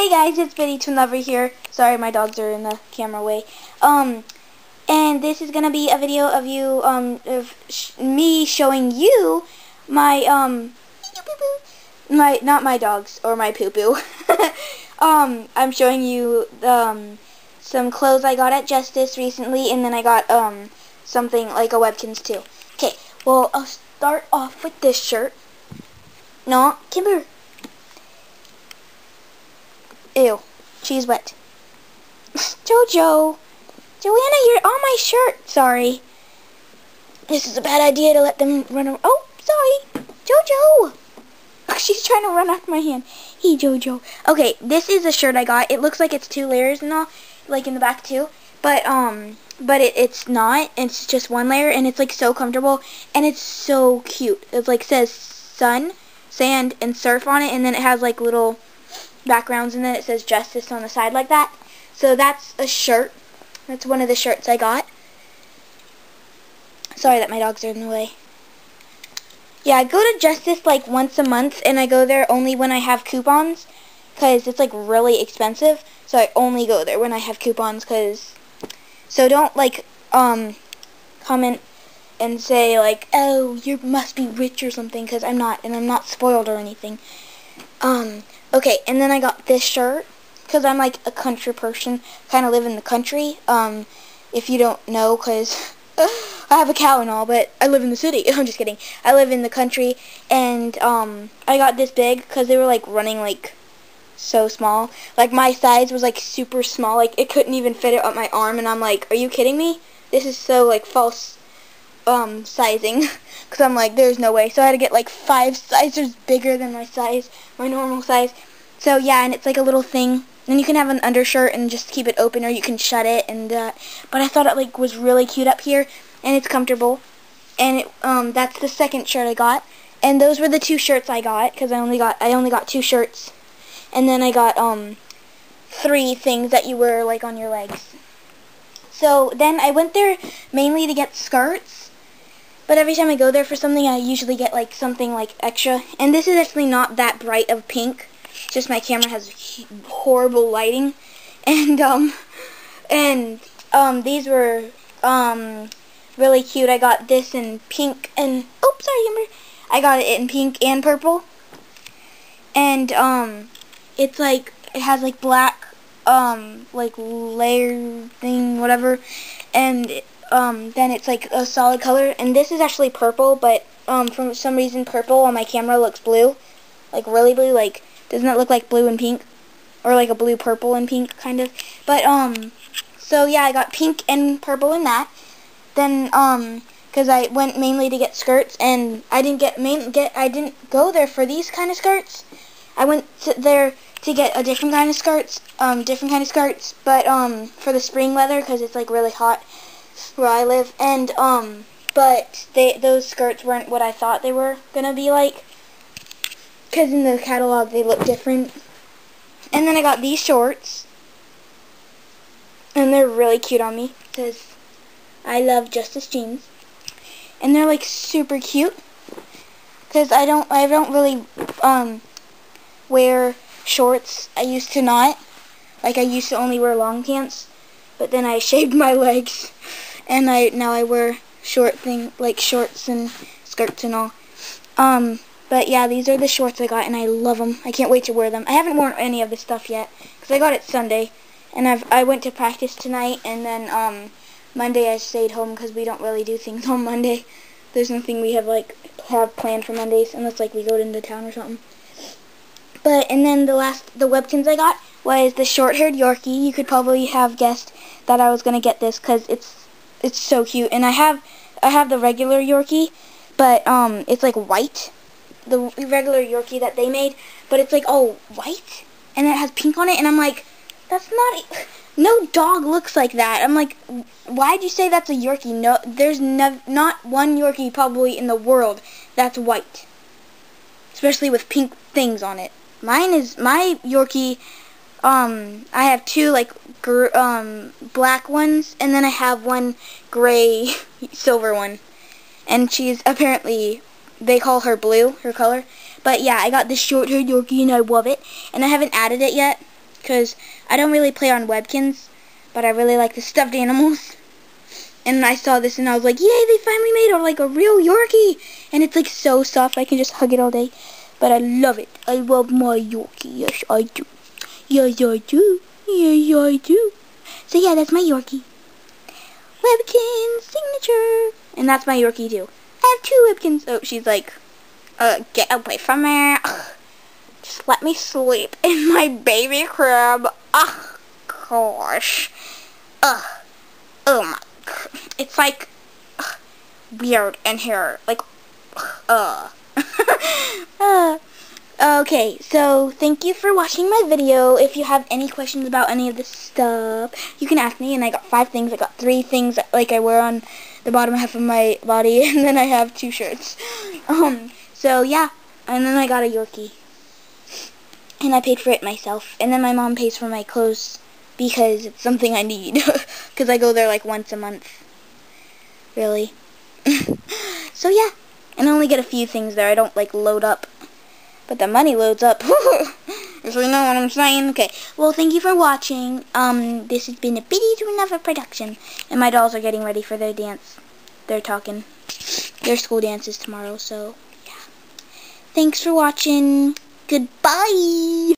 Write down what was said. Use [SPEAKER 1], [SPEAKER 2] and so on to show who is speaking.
[SPEAKER 1] Hey guys, it's Bitty Twin Lover here. Sorry, my dogs are in the camera way. Um, and this is gonna be a video of you, um, of sh me showing you my, um, my, not my dogs, or my poo-poo. um, I'm showing you, um, some clothes I got at Justice recently, and then I got, um, something like a Webkinz too. Okay, well, I'll start off with this shirt. No, Kimber. Ew, she's wet. Jojo, Joanna, you're on my shirt. Sorry. This is a bad idea to let them run around. Oh, sorry. Jojo. She's trying to run off my hand. Hey, Jojo. Okay, this is a shirt I got. It looks like it's two layers and all, like in the back too. But, um, but it, it's not. It's just one layer, and it's, like, so comfortable, and it's so cute. It, like, says sun, sand, and surf on it, and then it has, like, little backgrounds, and then it says justice on the side like that. So that's a shirt. That's one of the shirts I got. Sorry that my dogs are in the way. Yeah, I go to Justice like once a month, and I go there only when I have coupons, because it's like really expensive. So I only go there when I have coupons, because... So don't like, um, comment and say like, oh, you must be rich or something, because I'm not, and I'm not spoiled or anything. Um, okay, and then I got this shirt, because I'm like a country person, kind of live in the country, um, if you don't know, because I have a cow and all, but I live in the city. I'm just kidding. I live in the country, and um, I got this big because they were like running like so small. Like my size was like super small. Like it couldn't even fit it up my arm, and I'm like, are you kidding me? This is so like false um, sizing. Because I'm like, there's no way. So I had to get like five sizes bigger than my size, my normal size. So yeah, and it's like a little thing. Then you can have an undershirt and just keep it open, or you can shut it. And uh, but I thought it like was really cute up here, and it's comfortable. And it, um, that's the second shirt I got. And those were the two shirts I got because I only got I only got two shirts. And then I got um three things that you wear like on your legs. So then I went there mainly to get skirts. But every time I go there for something, I usually get like something like extra. And this is actually not that bright of pink just my camera has horrible lighting. And, um, and, um, these were, um, really cute. I got this in pink and, oh, sorry, Amber. I got it in pink and purple. And, um, it's like, it has like black, um, like layer thing, whatever. And, um, then it's like a solid color. And this is actually purple, but, um, for some reason purple on my camera looks blue. Like really blue, like doesn't it look like blue and pink? Or like a blue, purple, and pink, kind of. But, um, so yeah, I got pink and purple in that. Then, um, because I went mainly to get skirts, and I didn't get main get I didn't go there for these kind of skirts. I went to there to get a different kind of skirts, um, different kind of skirts, but um, for the spring weather because it's like really hot where I live, and um, but they those skirts weren't what I thought they were gonna be like. Because in the catalog they look different. And then I got these shorts. And they're really cute on me. because I love Justice Jeans. And they're like super cute. Because I don't, I don't really um, wear shorts. I used to not. Like I used to only wear long pants. But then I shaved my legs. And I now I wear short thing, like shorts and skirts and all. Um, but yeah, these are the shorts I got, and I love them. I can't wait to wear them. I haven't worn any of this stuff yet, because I got it Sunday. And I've, I went to practice tonight, and then um, Monday I stayed home, because we don't really do things on Monday. There's nothing we have, like, have planned for Mondays, unless, like, we go into town or something. But, and then the last, the Webkinz I got was the short-haired Yorkie. You could probably have guessed that I was going to get this, because it's, it's so cute. And I have, I have the regular Yorkie, but um, it's, like, white the regular Yorkie that they made, but it's like all white and it has pink on it, and I'm like, that's not. No dog looks like that. I'm like, why'd you say that's a Yorkie? No, there's no, not one Yorkie probably in the world that's white, especially with pink things on it. Mine is my Yorkie. Um, I have two like um black ones, and then I have one gray silver one, and she's apparently they call her blue, her color. But yeah, I got this short-haired Yorkie and I love it. And I haven't added it yet. because I don't really play on Webkinz, but I really like the stuffed animals. And I saw this and I was like, yay, they finally made a, like a real Yorkie. And it's like so soft, I can just hug it all day. But I love it. I love my Yorkie. Yes, I do. Yes, I do. Yes, I do. So yeah, that's my Yorkie. Webkinz signature. And that's my Yorkie too. I have two Webkinz. Oh, she's like, uh, get away from. Ugh. Just let me sleep in my baby crib. Ugh, gosh. Ugh. Oh my. It's like ugh, weird in here. Like, uh. uh. Okay, so thank you for watching my video. If you have any questions about any of this stuff, you can ask me. And I got five things. I got three things like I wear on the bottom half of my body, and then I have two shirts. Um, so yeah, and then I got a Yorkie, and I paid for it myself. And then my mom pays for my clothes because it's something I need, because I go there like once a month. Really. so yeah, and I only get a few things there. I don't like load up but the money loads up. if you know what I'm saying. Okay, well, thank you for watching. Um, this has been a Bitty Twin Lover production. And my dolls are getting ready for their dance. They're talking. Their school dance is tomorrow, so, yeah. Thanks for watching. Goodbye.